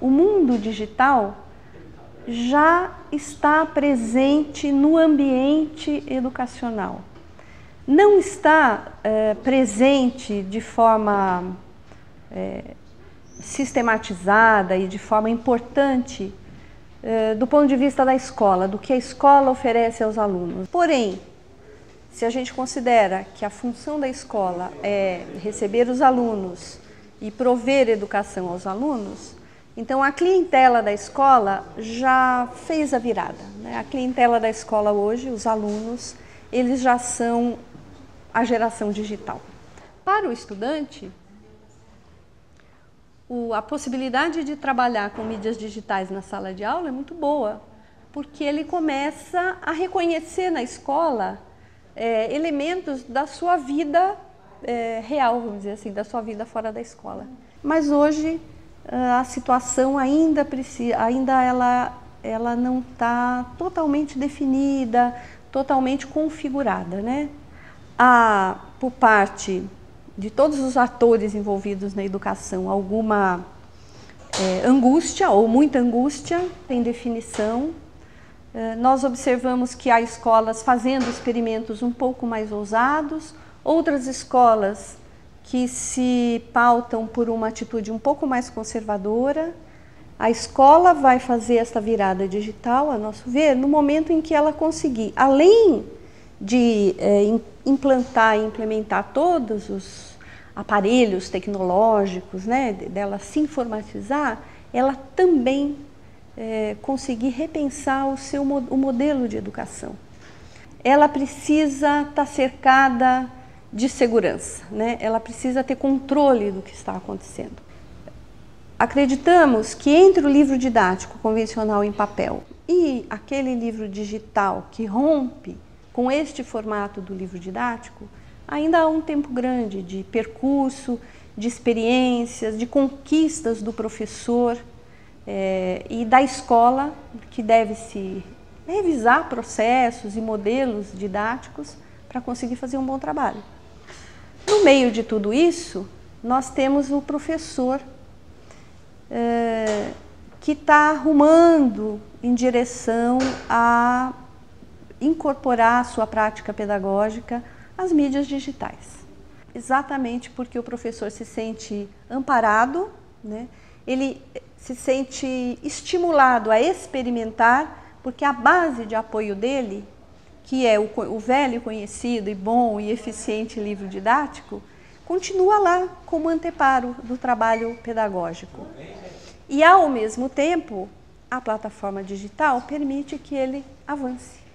o mundo digital já está presente no ambiente educacional. Não está é, presente de forma é, sistematizada e de forma importante é, do ponto de vista da escola, do que a escola oferece aos alunos. Porém, se a gente considera que a função da escola é receber os alunos e prover educação aos alunos, então a clientela da escola já fez a virada. Né? A clientela da escola hoje, os alunos, eles já são a geração digital. Para o estudante, o, a possibilidade de trabalhar com mídias digitais na sala de aula é muito boa, porque ele começa a reconhecer na escola é, elementos da sua vida é, real, vamos dizer assim, da sua vida fora da escola. Mas hoje a situação ainda precisa, ainda ela, ela não está totalmente definida, totalmente configurada, né? Há, por parte de todos os atores envolvidos na educação, alguma é, angústia ou muita angústia em definição. É, nós observamos que há escolas fazendo experimentos um pouco mais ousados, outras escolas que se pautam por uma atitude um pouco mais conservadora. A escola vai fazer essa virada digital, a nosso ver, no momento em que ela conseguir, além de é, implantar e implementar todos os aparelhos tecnológicos, né, dela se informatizar, ela também é, conseguir repensar o seu o modelo de educação. Ela precisa estar tá cercada de segurança, né? ela precisa ter controle do que está acontecendo. Acreditamos que entre o livro didático convencional em papel e aquele livro digital que rompe com este formato do livro didático, ainda há um tempo grande de percurso, de experiências, de conquistas do professor é, e da escola, que deve se revisar processos e modelos didáticos para conseguir fazer um bom trabalho. Meio de tudo isso, nós temos o professor é, que está arrumando em direção a incorporar a sua prática pedagógica às mídias digitais. Exatamente porque o professor se sente amparado, né? ele se sente estimulado a experimentar, porque a base de apoio dele que é o, o velho conhecido e bom e eficiente livro didático, continua lá como anteparo do trabalho pedagógico. E, ao mesmo tempo, a plataforma digital permite que ele avance.